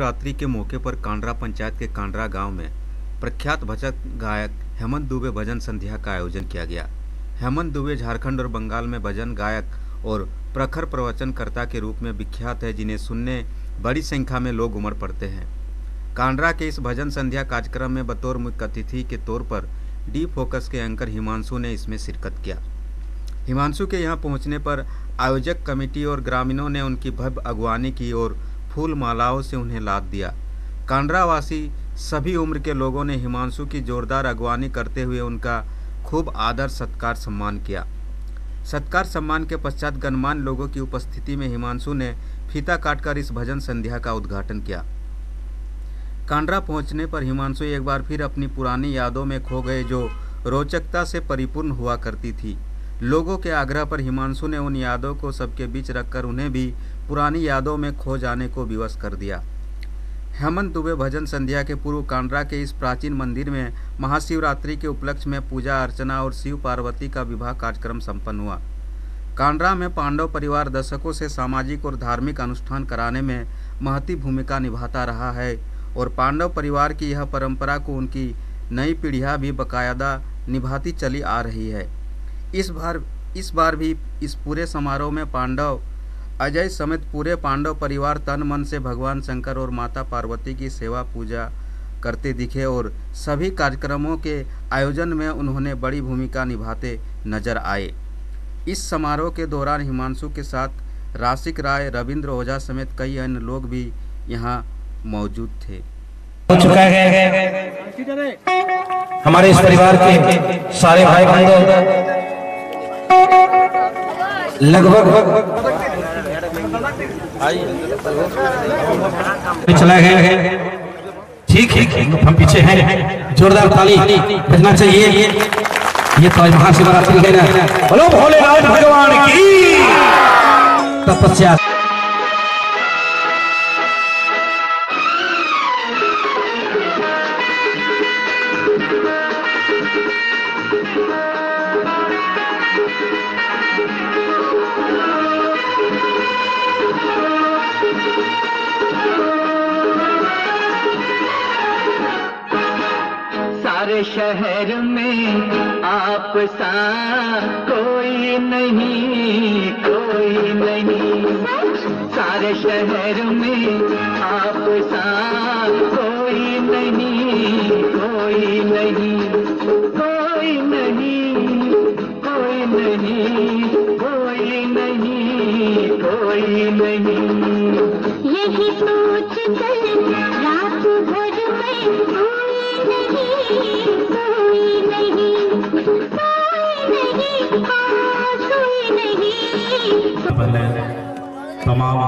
रात्रि के मौके पर कांडरा पंचायत के कांडरा गाँव में प्रख्यात भजन गायक हेमंत दुबे भजन संध्या का आयोजन किया गया। हेमंत दुबे झारखंड और बंगाल में भजन गायक और प्रखर प्रवचनकर्ता के रूप में विख्यात है, जिन्हें सुनने बड़ी संख्या में लोग उमड़ पड़ते हैं। कांडरा के इस भजन संध्या कार्यक्रम में बतौर मुख्य अतिथि के तौर पर डी फोकस के एंकर हिमांशु ने इसमें शिरकत किया। हिमांशु के यहाँ पहुँचने पर आयोजक कमेटी और ग्रामीणों ने उनकी भव्य अगवानी की और फूल मालाओं से उन्हें लाद दिया। कांड्रावासी सभी उम्र के लोगों ने हिमांशु की जोरदार अगवानी करते हुए उनका खूब आदर, सत्कार, सम्मान किया। सत्कार, सम्मान के पश्चात गणमान्य लोगों की उपस्थिति में हिमांशु ने फीता काटकर इस भजन संध्या का उद्घाटन किया। कांड्रा पहुँचने पर हिमांशु एक बार फिर अपनी पुरानी यादों में खो गए जो रोचकता से परिपूर्ण हुआ करती थी। लोगों के आग्रह पर हिमांशु ने उन यादों को सबके बीच रखकर उन्हें भी पुरानी यादों में खो जाने को विवश कर दिया। हेमंत दुबे भजन संध्या के पूर्व कांड्रा के इस प्राचीन मंदिर में महाशिवरात्रि के उपलक्ष्य में पूजा अर्चना और शिव पार्वती का विवाह कार्यक्रम संपन्न हुआ। कांड्रा में पांडव परिवार दशकों से सामाजिक और धार्मिक अनुष्ठान कराने में महती भूमिका निभाता रहा है और पांडव परिवार की यह परंपरा को उनकी नई पीढ़ियाँ भी बाकायदा निभाती चली आ रही है। इस बार इस बार भी इस पूरे समारोह में पांडव अजय समेत पूरे पांडव परिवार तन मन से भगवान शंकर और माता पार्वती की सेवा पूजा करते दिखे और सभी कार्यक्रमों के आयोजन में उन्होंने बड़ी भूमिका निभाते नज़र आए। इस समारोह के दौरान हिमांशु के साथ राशिक राय, रविंद्र ओझा समेत कई अन्य लोग भी यहाँ मौजूद थे। हो चुका है। हमारे इस परिवार के सारे भाई बंधु लगभग चला गए ठीक है, हम पीछे हैं। जोरदार ताली बजना चाहिए। ये तो महाशिवरात्रि है ना बोलो भगवान की। तपस्या। शहर में आप सा कोई नहीं कोई नहीं। सारे शहर में आप सा कोई नहीं कोई नहीं। कोई नहीं कोई नहीं कोई नहीं कोई नहीं। सोच हाँ नहीं तमाम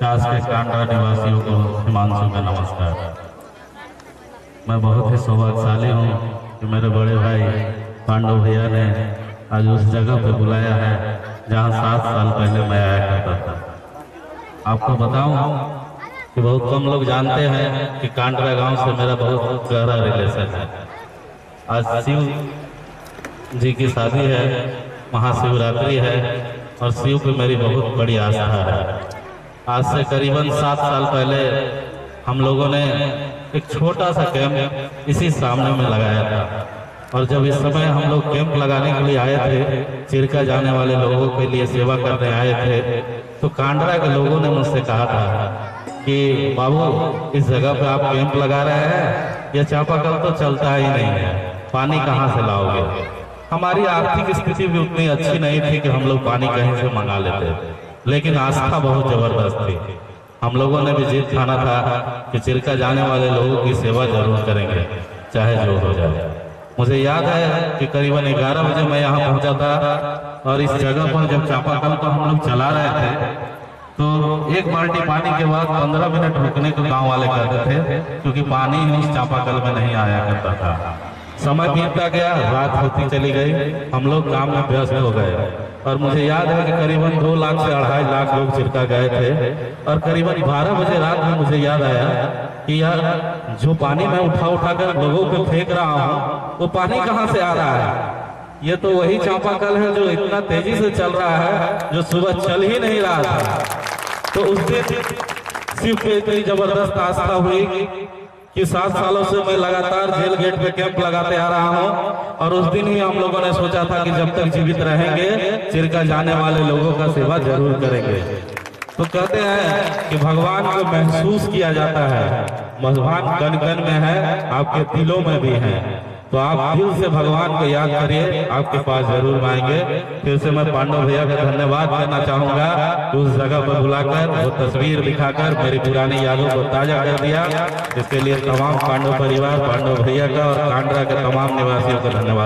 चास के कांडा निवासियों को हिमांशु का नमस्कार। मैं बहुत ही सौभाग्यशाली हूँ कि मेरे बड़े भाई पांडव भैया ने आज उस जगह पे बुलाया है जहाँ सात साल पहले मैं आया करता था। आपको बताऊँ कि बहुत कम लोग जानते हैं कि कांडरा गाँव से मेरा बहुत गहरा रिलेशन है। आज शिव जी की शादी है, महाशिवरात्रि है और शिव पे मेरी बहुत बड़ी आस्था है। आज से करीबन सात साल पहले हम लोगों ने एक छोटा सा कैंप इसी सामने में लगाया था। और जब इस समय हम लोग कैंप लगाने के लिए आए थे चिरका जाने वाले लोगों के लिए सेवा करने आए थे तो कांडरा के लोगों ने मुझसे कहा था कि, बाबू, इस जगह पे आप कैंप लगा रहे हैं ये चापाकल तो चलता ही नहीं है, पानी कहाँ से लाओगे? हमारी आर्थिक स्थिति भी उतनी अच्छी नहीं थी कि हम लोग पानी कहीं से मंगा लेते, लेकिन आस्था बहुत ज़बरदस्त थी। हम लोगों ने भी जिद ठाना था कि चिरका जाने वाले लोगों की सेवा ज़रूर करेंगे, चाहे जो हो जाए। मुझे याद है कि करीबन 11 बजे मैं यहाँ पहुँचा था और इस जगह पर जब चापाकल को हम लोग चला रहे थे तो एक बाल्टी पानी के बाद 15 मिनट रुकने को गाँव वाले कहते थे, क्योंकि पानी इस चापाकल में नहीं आया करता था। समय बीतता गया, रात होती चली गई, हम लोग काम में व्यस्त हो गए। और मुझे याद है कि करीबन दो लाख से अढ़ाई लाख लोग चिरका गए थे। और करीबन बारह बजे रात में मुझे याद आया कि यार जो पानी मैं उठा उठा कर लोगों को फेंक रहा हूँ, वो पानी कहाँ से आ रहा है? ये तो वही चापाकल है जो इतना तेज़ी से चल रहा है, जो सुबह चल ही नहीं रहा था। तो उस दिन शिव पे इतनी ज़बरदस्त आस्था हुई कि सात सालों से मैं लगातार जेल गेट पे कैंप लगाते आ रहा हूँ, और उस दिन ही हम लोगों ने सोचा था कि जब तक जीवित रहेंगे चिरका जाने वाले लोगों का सेवा ज़रूर करेंगे। तो कहते हैं कि भगवान को महसूस किया जाता है, भगवान कन कन में है, आपके दिलों में भी है। तो आप दिल से भगवान को याद करिए। आपके पास ज़रूर आएँगे। फिर से मैं पांडव भैया का धन्यवाद करना चाहूँगा। उस जगह पर बुलाकर वो तस्वीर दिखाकर मेरी पुरानी यादों को ताज़ा कर दिया। इसके लिए तमाम पांडव परिवार पांडव भैया का और कांडरा के तमाम निवासियों का धन्यवाद।